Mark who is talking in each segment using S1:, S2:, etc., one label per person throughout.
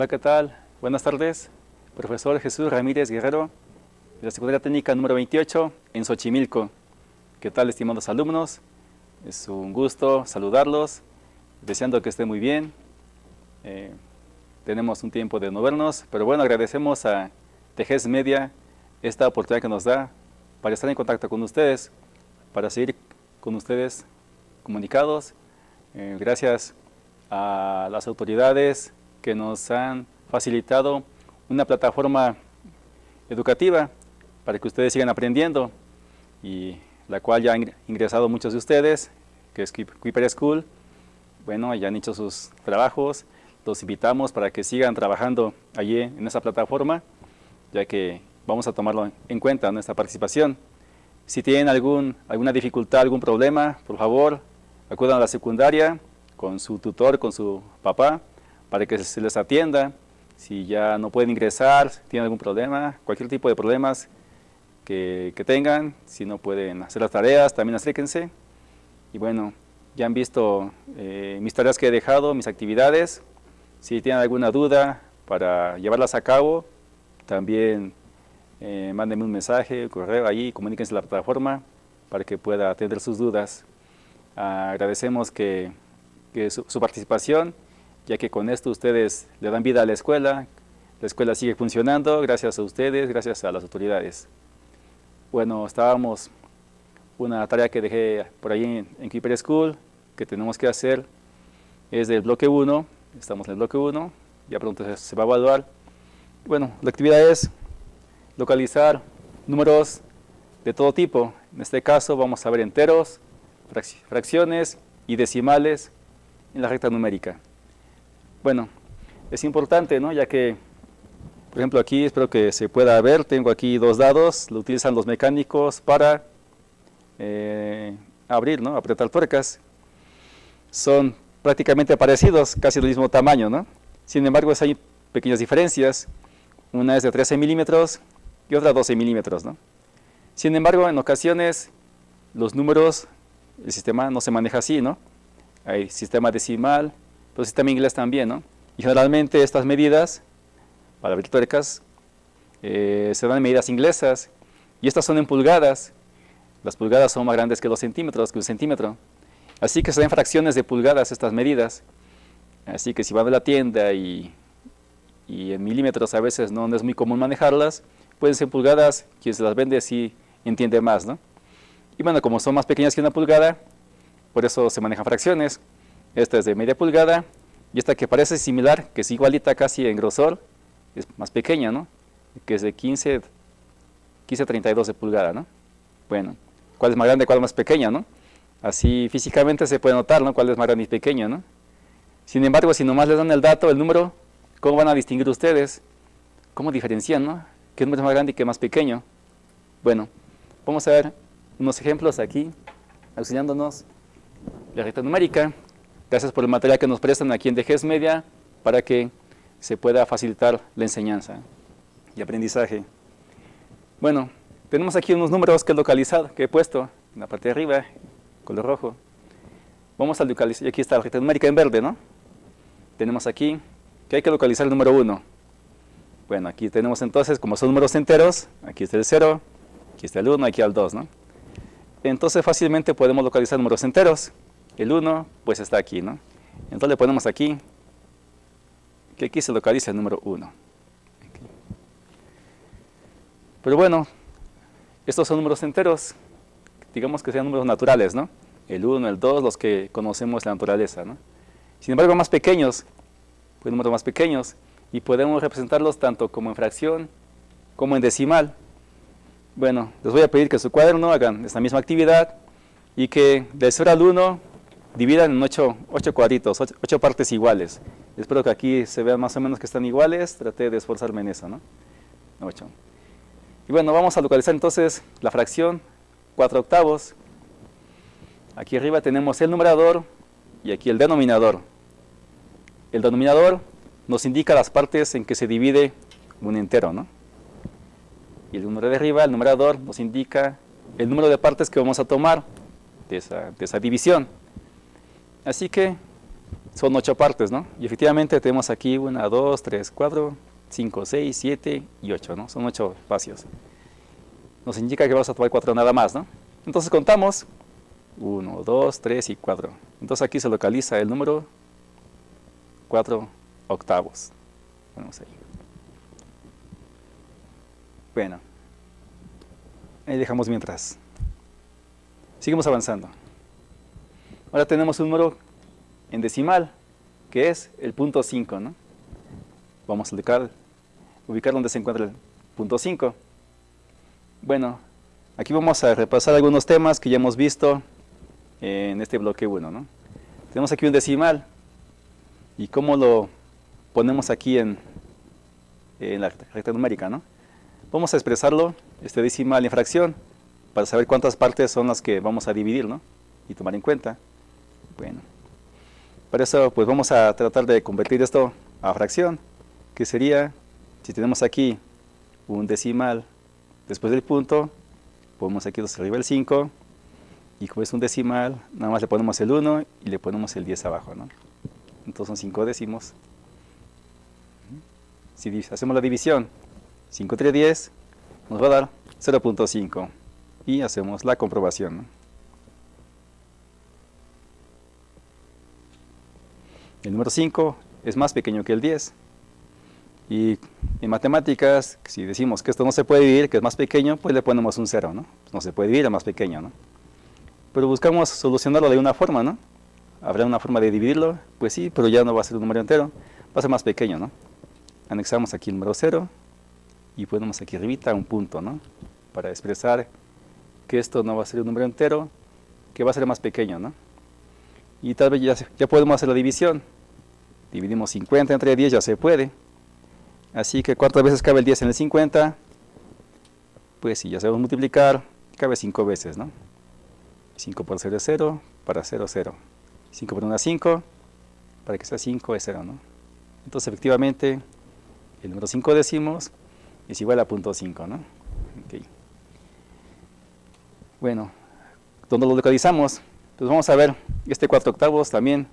S1: Hola, ¿qué tal? Buenas tardes. Profesor Jesús Ramírez Guerrero, de la Secundaria Técnica número 28 en Xochimilco. ¿Qué tal, estimados alumnos? Es un gusto saludarlos, deseando que estén muy bien. Eh, tenemos un tiempo de no vernos, pero bueno, agradecemos a Tejes Media esta oportunidad que nos da para estar en contacto con ustedes, para seguir con ustedes comunicados. Eh, gracias a las autoridades que nos han facilitado una plataforma educativa para que ustedes sigan aprendiendo y la cual ya han ingresado muchos de ustedes, que es Kuiper School. Bueno, ya han hecho sus trabajos. Los invitamos para que sigan trabajando allí en esa plataforma, ya que vamos a tomarlo en cuenta nuestra participación. Si tienen algún, alguna dificultad, algún problema, por favor, acudan a la secundaria con su tutor, con su papá, para que se les atienda. Si ya no pueden ingresar, tienen algún problema, cualquier tipo de problemas que, tengan, si no pueden hacer las tareas, también acérquense. Y bueno, ya han visto eh, mis tareas que he dejado, mis actividades. Si tienen alguna duda para llevarlas a cabo, también eh, mándenme un mensaje, correo ahí, comuníquense en la plataforma para que pueda atender sus dudas. agradecemos que, su participación ya que con esto ustedes le dan vida a la escuela, la escuela sigue funcionando gracias a ustedes, gracias a las autoridades. Bueno, estábamos, una tarea que dejé por ahí en, en School, que tenemos que hacer, es del bloque 1, estamos en el bloque 1, ya pronto se, va a evaluar. Bueno, la actividad es localizar números de todo tipo. En este caso vamos a ver enteros, fracciones y decimales en la recta numérica. Bueno, es importante, ¿no? ya que, por ejemplo, aquí espero que se pueda ver, tengo aquí dos dados, lo utilizan los mecánicos para eh, abrir, ¿no? apretar tuercas. Son prácticamente parecidos, casi del mismo tamaño, ¿no? Sin embargo, hay pequeñas diferencias. Una es de 13 milímetros y otra 12 milímetros, ¿no? Sin embargo, en ocasiones los números, el sistema no se maneja así, ¿no? Hay sistema decimal, el sistema inglés también, ¿no? Y generalmente estas medidas, para abrir tuercas, eh, se dan en medidas inglesas, y estas son en pulgadas. Las pulgadas son más grandes que los centímetros, que un centímetro. Así que se dan fracciones de pulgadas estas medidas. Así que si van a la tienda y, y en milímetros a veces no, es muy común manejarlas, pueden ser pulgadas, quien se las vende sí entiende más, ¿no? Y bueno, como son más pequeñas que una pulgada, por eso se manejan fracciones. Esta es de media pulgada y esta que parece similar, que es igualita casi en grosor, es más pequeña, ¿no? Que es de 15, 15 32 de pulgada, ¿no? Bueno, ¿cuál es más grande, cuál es más pequeña, no? Así físicamente se puede notar, ¿no? Cuál es más grande y pequeña, ¿no? Sin embargo, si nomás les dan el dato, el número, ¿cómo van a distinguir ustedes? ¿Cómo diferencian, no? ¿Qué número es más grande y qué más pequeño? Bueno, vamos a ver unos ejemplos aquí, auxiliándonos la recta numérica. Gracias por el material que nos prestan aquí en DGES Media para que se pueda facilitar la enseñanza y aprendizaje. Bueno, tenemos aquí unos números que he localizado, que he puesto en la parte de arriba, color rojo. Vamos a localizar, y aquí está la recta numérica en verde, ¿no? Tenemos aquí que hay que localizar el número 1. Bueno, aquí tenemos entonces, como son números enteros, aquí está el 0, aquí está el 1, aquí el 2, ¿no? Entonces fácilmente podemos localizar números enteros. El 1, pues está aquí, ¿no? Entonces le ponemos aquí, que aquí se localiza el número 1. Pero bueno, estos son números enteros, digamos que sean números naturales, ¿no? El 1, el 2, los que conocemos la naturaleza, ¿no? Sin embargo, más pequeños, pues números más pequeños, y podemos representarlos tanto como en fracción como en decimal. Bueno, les voy a pedir que su cuaderno hagan esta misma actividad y que del 0 al 1 dividan en 8, cuadritos, 8, partes iguales. Espero que aquí se vean más o menos que están iguales, traté de esforzarme en eso, ¿no? 8. Y bueno, vamos a localizar entonces la fracción 4 octavos. Aquí arriba tenemos el numerador y aquí el denominador. El denominador nos indica las partes en que se divide un entero, ¿no? Y el número de arriba, el numerador, nos indica el número de partes que vamos a tomar de esa, de esa división. Así que son ocho partes, ¿no? Y efectivamente tenemos aquí una, dos, tres, cuatro, cinco, seis, siete y ocho, ¿no? Son ocho espacios. Nos indica que vamos a tomar cuatro nada más, ¿no? Entonces contamos uno, dos, tres y cuatro. Entonces aquí se localiza el número cuatro octavos. Vamos ahí. Bueno, ahí dejamos mientras. Seguimos avanzando. Ahora tenemos un número en decimal, que es el punto 5, ¿no? Vamos a ubicar, ubicar donde se encuentra el punto 5. Bueno, aquí vamos a repasar algunos temas que ya hemos visto en este bloque 1, ¿no? Tenemos aquí un decimal, y cómo lo ponemos aquí en, en la recta numérica, ¿no? Vamos a expresarlo, este decimal en fracción, para saber cuántas partes son las que vamos a dividir, ¿no? Y tomar en cuenta. Bueno. Para eso, pues vamos a tratar de convertir esto a fracción, que sería, si tenemos aquí un decimal después del punto, ponemos aquí 2 arriba el 5, y como es un decimal, nada más le ponemos el 1 y le ponemos el 10 abajo, ¿no? Entonces son 5 décimos. Si hacemos la división, 5 entre 10 nos va a dar 0.5 y hacemos la comprobación. El número 5 es más pequeño que el 10. Y en matemáticas, si decimos que esto no se puede dividir, que es más pequeño, pues le ponemos un 0, ¿no? No se puede dividir, es más pequeño, ¿no? Pero buscamos solucionarlo de una forma, ¿no? ¿Habrá una forma de dividirlo? Pues sí, pero ya no va a ser un número entero, va a ser más pequeño, ¿no? Anexamos aquí el número 0 y ponemos aquí arribita un punto, ¿no? Para expresar que esto no va a ser un número entero, que va a ser más pequeño, ¿no? Y tal vez ya, podemos hacer la división. Dividimos 50 entre 10, ya se puede. Así que ¿cuántas veces cabe el 10 en el 50? Pues si ya sabemos multiplicar, cabe 5 veces, ¿no? 5 por 0 es 0, para 0, 0. 5 por 1 es 5, para que sea 5 es 0, ¿no? Entonces efectivamente el número 5 decimos es igual a punto 5, ¿no? Okay. Bueno, ¿dónde lo localizamos? Pues vamos a ver este 4 octavos también,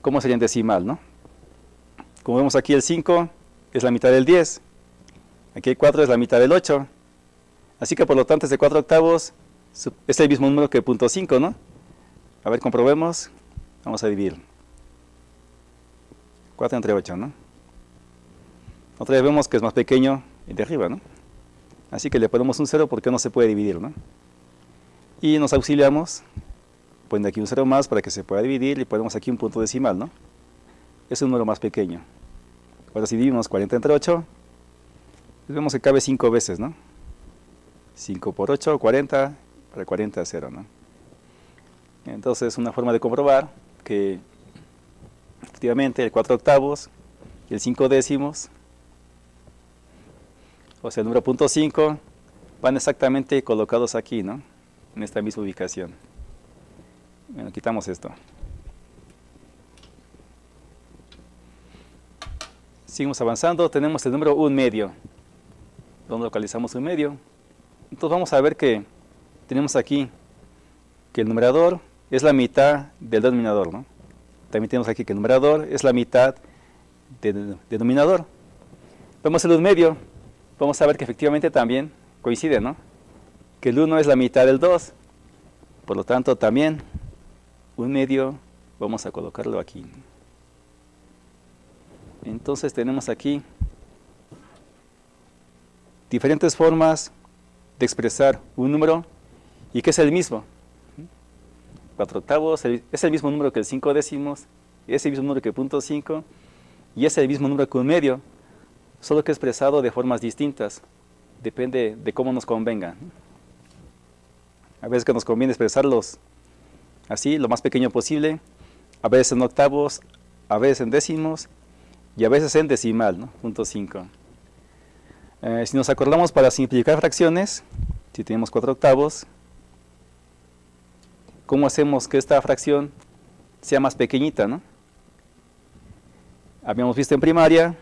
S1: cómo sería en decimal, ¿no? Como vemos aquí el 5 es la mitad del 10, aquí el 4 es la mitad del 8, así que por lo tanto este 4 octavos es el mismo número que el punto 5, ¿no? A ver, comprobemos, vamos a dividir. 4 entre 8, ¿no? Otra vez vemos que es más pequeño el de arriba, ¿no? Así que le ponemos un 0 porque no se puede dividir, ¿no? Y nos auxiliamos poniendo aquí un 0 más para que se pueda dividir y ponemos aquí un punto decimal, ¿no? Es un número más pequeño. Ahora si dividimos 40 entre 8, pues vemos que cabe 5 veces, ¿no? 5 por 8, 40, para 40 es 0, ¿no? Entonces, una forma de comprobar que efectivamente el 4 octavos y el 5 décimos, o sea, el número punto 5, van exactamente colocados aquí, ¿no? En esta misma ubicación. Bueno, quitamos esto. Seguimos avanzando, tenemos el número 1 medio. ¿Dónde localizamos un medio? Entonces vamos a ver que tenemos aquí que el numerador es la mitad del denominador, ¿no? También tenemos aquí que el numerador es la mitad del denominador. Vemos el 1 medio, vamos a ver que efectivamente también coincide, ¿no? Que el 1 es la mitad del 2, por lo tanto también un medio, vamos a colocarlo aquí. Entonces tenemos aquí diferentes formas de expresar un número y que es el mismo. 4 octavos es el mismo número que el 5 décimos, es el mismo número que punto 5 y es el mismo número que un medio, solo que expresado de formas distintas, depende de cómo nos convenga. A veces que nos conviene expresarlos así, lo más pequeño posible, a veces en octavos, a veces en décimos y a veces en decimal, ¿no? punto 5. Eh, si nos acordamos para simplificar fracciones, si tenemos 4 octavos, ¿cómo hacemos que esta fracción sea más pequeñita? Habíamos visto en primaria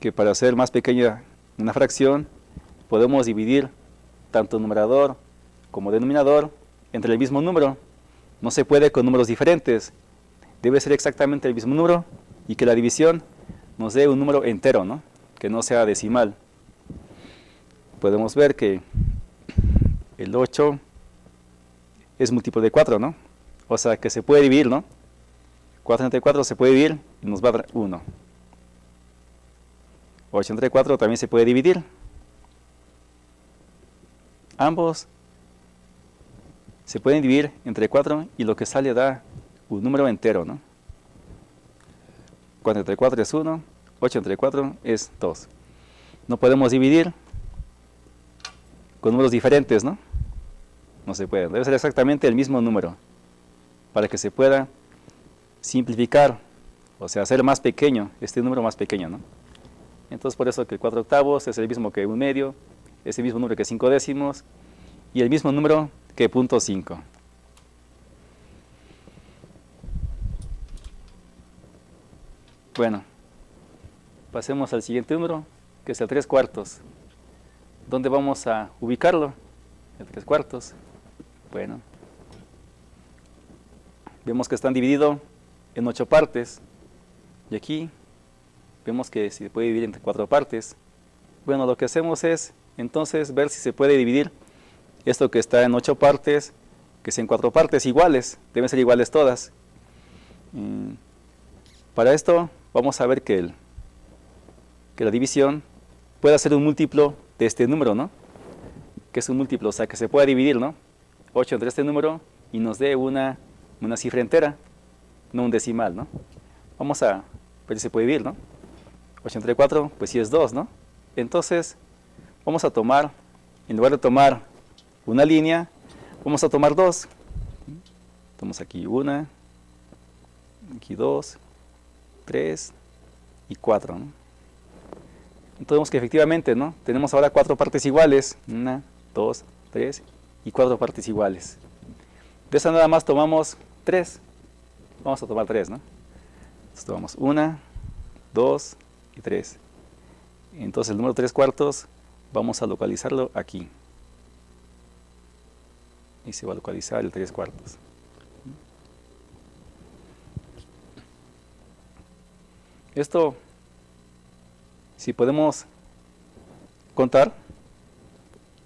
S1: que para hacer más pequeña una fracción podemos dividir tanto numerador como denominador entre el mismo número. No se puede con números diferentes. debe ser exactamente el mismo número y que la división nos dé un número entero, ¿no? que no sea decimal. Podemos ver que el 8 es múltiplo de 4, ¿no? O sea que se puede dividir, ¿no? 4 entre 4 se puede dividir y nos va a dar 1. 8 entre 4 también se puede dividir. Ambos se pueden dividir entre 4 y lo que sale da un número entero, ¿no? 4 entre 4 es 1, 8 entre 4 es 2. No podemos dividir con números diferentes, ¿no? No se puede. Debe ser exactamente el mismo número para que se pueda simplificar, o sea, hacer más pequeño, este número más pequeño, ¿no? Entonces, por eso que 4 octavos es el mismo que un medio, es el mismo número que 5 décimos y el mismo número que punto 5. Bueno, pasemos al siguiente número, que es el 3 cuartos. ¿Dónde vamos a ubicarlo? El 3 cuartos. Bueno, vemos que están divididos en 8 partes. Y aquí vemos que se puede dividir entre 4 partes. Bueno, lo que hacemos es entonces ver si se puede dividir esto que está en 8 partes, que es en 4 partes iguales, deben ser iguales todas. Mm, para esto vamos a ver que, que la división puede ser un múltiplo de este número, ¿no? Que es un múltiplo, o sea, que se puede dividir, ¿no? 8 entre este número y nos dé una, una cifra entera, no un decimal, ¿no? Vamos a ver si se puede dividir, ¿no? 8 entre 4, pues sí es 2, ¿no? Entonces, vamos a tomar, en lugar de tomar una línea, vamos a tomar dos. Tomamos aquí una, aquí dos, tres y cuatro. Entonces vemos que efectivamente ¿no? tenemos ahora cuatro partes iguales. Una, dos, tres y cuatro partes iguales. De esa nada más tomamos tres. Vamos a tomar tres, ¿no? Entonces tomamos una, dos y tres. Entonces el número tres cuartos vamos a localizarlo aquí. Y se va a localizar el tres cuartos. Esto, si podemos contar,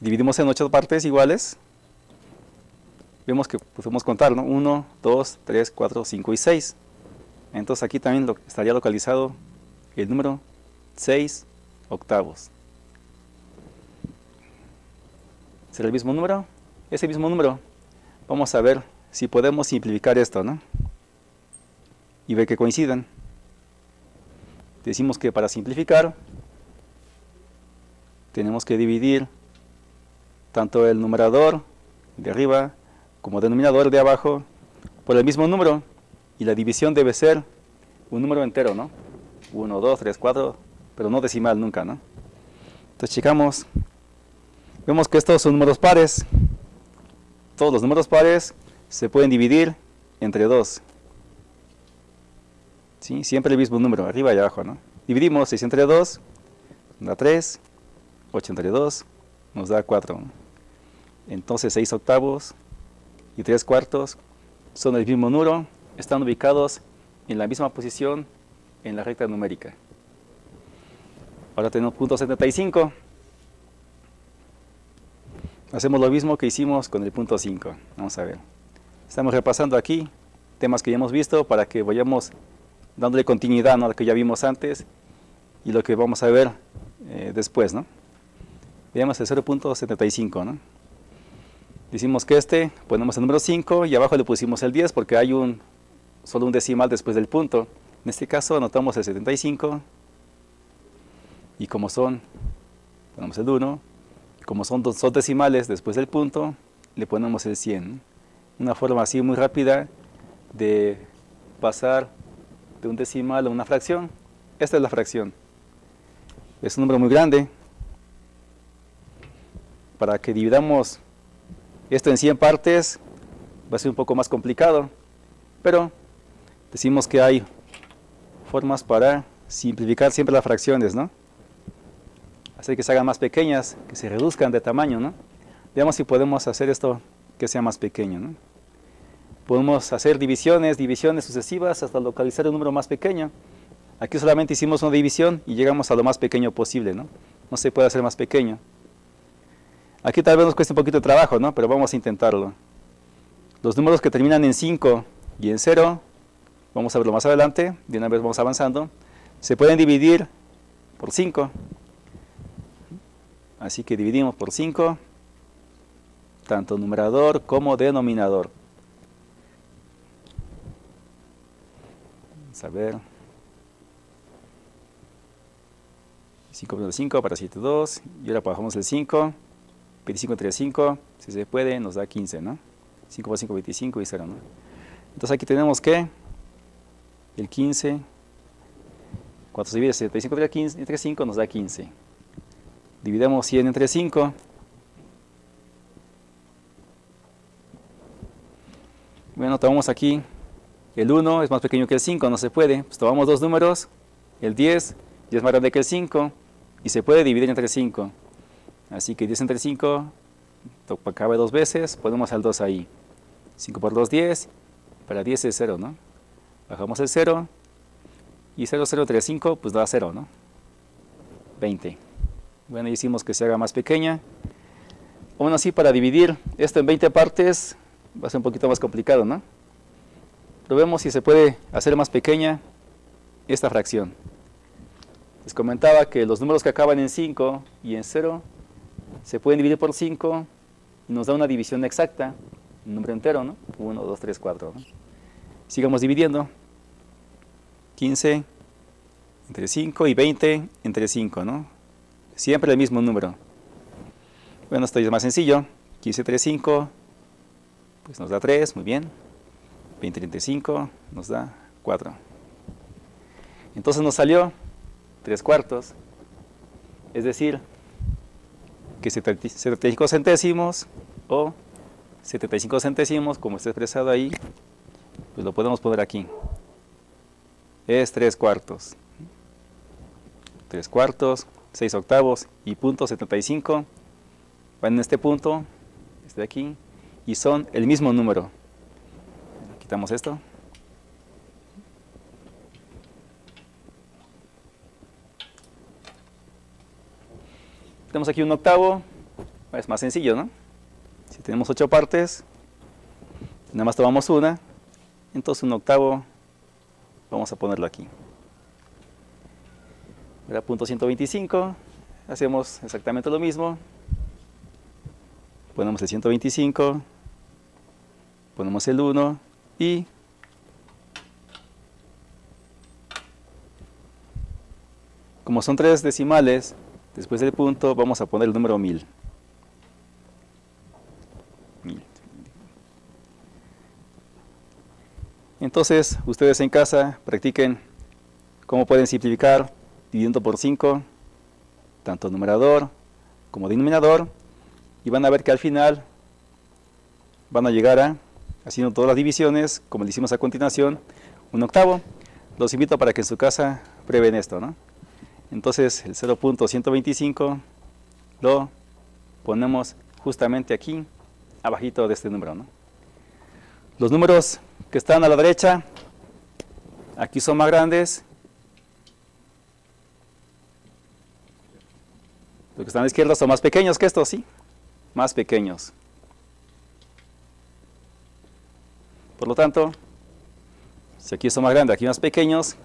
S1: dividimos en ocho partes iguales, vemos que podemos contar, ¿no? 1, 2, 3, 4, 5 y 6. Entonces aquí también lo, estaría localizado el número 6 octavos. ¿Será el mismo número? Ese mismo número. Vamos a ver si podemos simplificar esto, ¿no? Y ver que coincidan decimos que para simplificar tenemos que dividir tanto el numerador de arriba como denominador de abajo por el mismo número y la división debe ser un número entero, ¿no? 1, 2, 3, 4, pero no decimal nunca, ¿no? Entonces checamos, vemos que estos son números pares, todos los números pares se pueden dividir entre 2. ¿sí? Siempre el mismo número, arriba y abajo, ¿no? Dividimos 6 entre 2, nos da 3, 8 entre 2, nos da 4. Entonces 6 octavos y 3 cuartos son el mismo número, están ubicados en la misma posición en la recta numérica. Ahora tenemos punto 75. Hacemos lo mismo que hicimos con el punto 5. Vamos a ver. Estamos repasando aquí temas que ya hemos visto para que vayamos dándole continuidad a lo que ya vimos antes y lo que vamos a ver eh, después. ¿no? Veamos el 0.75. ¿no? Decimos que este, ponemos el número 5 y abajo le pusimos el 10 porque hay un solo un decimal después del punto. En este caso anotamos el 75 y como son, ponemos el 1, como son dos, decimales después del punto, le ponemos el 100. Una forma así muy rápida de pasar de un decimal a una fracción. Esta es la fracción. Es un número muy grande. Para que dividamos esto en 100 partes va a ser un poco más complicado, pero decimos que hay formas para simplificar siempre las fracciones, ¿no? Hacer que se hagan más pequeñas, que se reduzcan de tamaño, ¿no? Veamos si podemos hacer esto que sea más pequeño. Podemos hacer divisiones, divisiones sucesivas hasta localizar un número más pequeño. Aquí solamente hicimos una división y llegamos a lo más pequeño posible, ¿no? No se puede hacer más pequeño. Aquí tal vez nos cueste un poquito de trabajo, ¿no? Pero vamos a intentarlo. Los números que terminan en 5 y en 0, vamos a verlo más adelante, de una vez vamos avanzando, se pueden dividir por 5. Así que dividimos por 5, tanto numerador como denominador. Vamos a ver. 5 menos 5 para 7, 2. Y ahora bajamos el 5. 25 entre 5, si se puede, nos da 15, ¿no? 5 por 5, 25 y 0, ¿no? Entonces aquí tenemos que el 15, cuando se divide 75 entre, 15, entre 5 nos da 15. Dividimos 100 entre 5. Bueno, tomamos aquí el 1 es más pequeño que el 5, no se puede. Pues tomamos dos números, el 10 ya es más grande que el 5 y se puede dividir entre 5. Así que 10 entre 5 cabe dos veces, ponemos el 2 ahí. 5 por 2, 10. Para 10 es 0, ¿no? Bajamos el 0. Y 0, 0 entre 5, pues da 0, ¿no? 20. Bueno, hicimos que se haga más pequeña. Aún así, para dividir esto en 20 partes, va a ser un poquito más complicado, ¿no? Probemos si se puede hacer más pequeña esta fracción. Les comentaba que los números que acaban en 5 y en 0 se pueden dividir por 5 y nos da una división exacta, un número entero, ¿no? 1, 2, 3, 4. Sigamos dividiendo. 15 entre 5 y 20 entre 5, ¿no? Siempre el mismo número. Bueno, esto es más sencillo. 15 entre 5, pues nos da 3, muy bien. 20 entre 5 nos da 4. Entonces nos salió 3 cuartos, es decir, que 75 centésimos o 75 centésimos, como está expresado ahí, pues lo podemos poner aquí. Es 3 cuartos. 3 cuartos, 6 octavos y punto 75 van en este punto, este de aquí, y son el mismo número. Quitamos esto. Tenemos aquí un octavo, es más sencillo, ¿no? Si tenemos ocho partes, nada más tomamos una, entonces un octavo vamos a ponerlo aquí. Era punto 125, hacemos exactamente lo mismo. Ponemos el 125, ponemos el 1 y como son tres decimales, Después del punto vamos a poner el número 1000. Entonces, ustedes en casa practiquen cómo pueden simplificar dividiendo por 5, tanto numerador como denominador, y van a ver que al final van a llegar a, haciendo todas las divisiones, como le hicimos a continuación, un octavo. Los invito para que en su casa prueben esto, ¿no? Entonces el 0.125 lo ponemos justamente aquí, abajito de este número. Los números que están a la derecha, aquí son más grandes. Los que están a la izquierda son más pequeños que estos, ¿sí? Más pequeños. Por lo tanto, si aquí son más grandes, aquí más pequeños,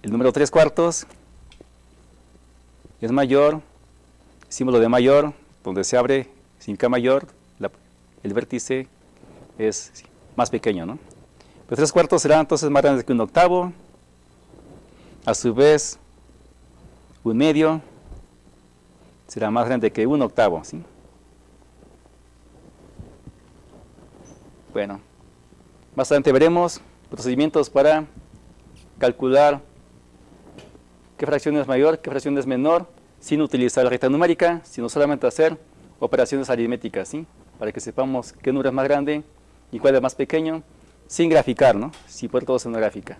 S1: el número 3 cuartos es mayor, símbolo de mayor, donde se abre sin K mayor, el vértice es más pequeño, ¿no? Pues tres cuartos será entonces más grande que un octavo, a su vez un medio será más grande que un octavo, ¿sí? Bueno, más adelante veremos procedimientos para calcular qué fracción es mayor, qué fracción es menor, sin utilizar la recta numérica, sino solamente hacer operaciones aritméticas, ¿sí? Para que sepamos qué número es más grande y cuál es más pequeño, sin graficar, ¿no? Si por todo es una gráfica.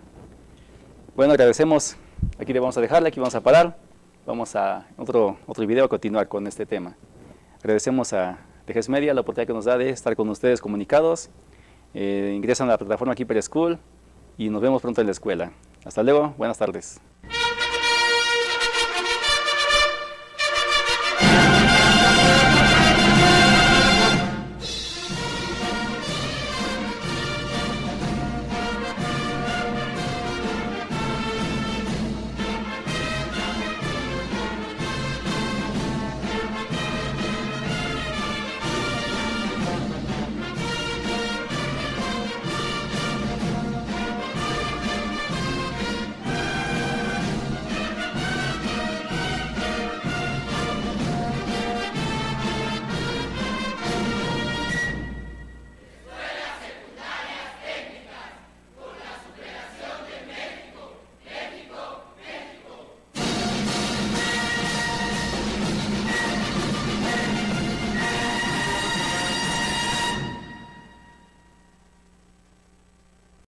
S1: Bueno, agradecemos, aquí le vamos a dejarle, aquí vamos a parar, vamos a otro, otro video a continuar con este tema. Agradecemos a Tejes Media la oportunidad que nos da de estar con ustedes comunicados ingresan a la plataforma Keeper School y nos vemos pronto en la escuela. Hasta luego, buenas tardes.